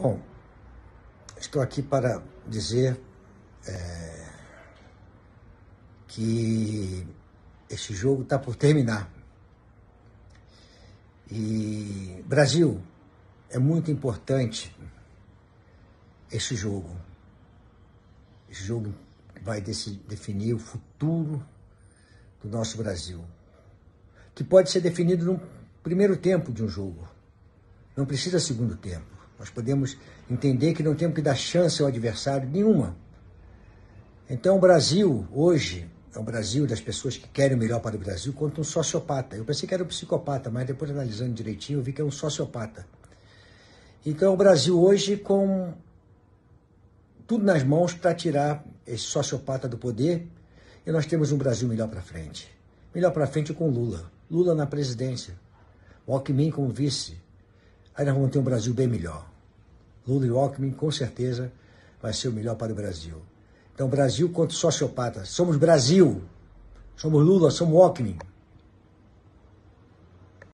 Bom, estou aqui para dizer é, que esse jogo está por terminar. E Brasil, é muito importante esse jogo. Esse jogo vai definir o futuro do nosso Brasil. Que pode ser definido no primeiro tempo de um jogo. Não precisa segundo tempo. Nós podemos entender que não temos que dar chance ao adversário nenhuma. Então o Brasil, hoje, é o Brasil das pessoas que querem o melhor para o Brasil contra um sociopata. Eu pensei que era um psicopata, mas depois analisando direitinho eu vi que é um sociopata. Então o Brasil hoje com tudo nas mãos para tirar esse sociopata do poder e nós temos um Brasil melhor para frente. Melhor para frente com Lula. Lula na presidência. Alckmin como vice. Aí nós vamos ter um Brasil bem melhor. Lula e Alckmin, com certeza, vai ser o melhor para o Brasil. Então, Brasil contra sociopata. Somos Brasil. Somos Lula, somos Alckmin.